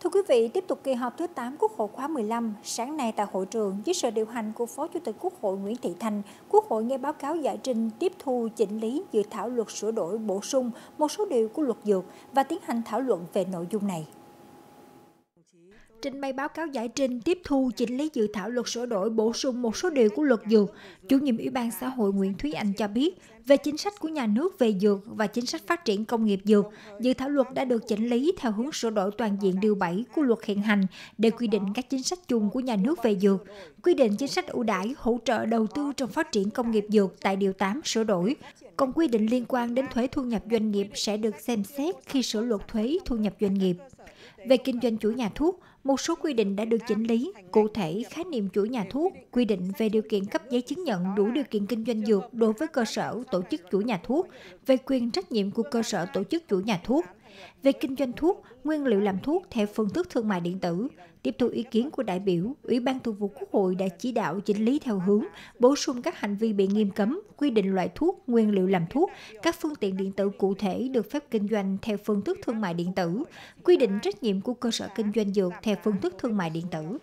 Thưa quý vị, tiếp tục kỳ họp thứ 8 Quốc hội khóa 15, sáng nay tại hội trường, dưới sự điều hành của Phó Chủ tịch Quốc hội Nguyễn Thị Thành, Quốc hội nghe báo cáo giải trình tiếp thu chỉnh lý dự thảo luật sửa đổi bổ sung một số điều của luật dược và tiến hành thảo luận về nội dung này. Trình bày báo cáo giải trình tiếp thu chỉnh lý dự thảo luật sửa đổi bổ sung một số điều của luật dược, chủ nhiệm Ủy ban xã hội Nguyễn Thúy Anh cho biết, về chính sách của nhà nước về dược và chính sách phát triển công nghiệp dược, dự thảo luật đã được chỉnh lý theo hướng sửa đổi toàn diện điều 7 của luật hiện hành để quy định các chính sách chung của nhà nước về dược, quy định chính sách ưu đãi hỗ trợ đầu tư trong phát triển công nghiệp dược tại điều 8 sửa đổi, còn quy định liên quan đến thuế thu nhập doanh nghiệp sẽ được xem xét khi sửa luật thuế thu nhập doanh nghiệp. Về kinh doanh chủ nhà thuốc, một số quy định đã được chỉnh lý, cụ thể khái niệm chủ nhà thuốc, quy định về điều kiện cấp giấy chứng nhận đủ điều kiện kinh doanh dược đối với cơ sở tổ chức chủ nhà thuốc, về quyền trách nhiệm của cơ sở tổ chức chủ nhà thuốc, về kinh doanh thuốc, nguyên liệu làm thuốc theo phương thức thương mại điện tử. Tiếp thu ý kiến của đại biểu, Ủy ban Thường vụ Quốc hội đã chỉ đạo chỉnh lý theo hướng bổ sung các hành vi bị nghiêm cấm, quy định loại thuốc, nguyên liệu làm thuốc, các phương tiện điện tử cụ thể được phép kinh doanh theo phương thức thương mại điện tử, quy định trách nhiệm của cơ sở kinh doanh dược theo phương thức thương mại điện tử.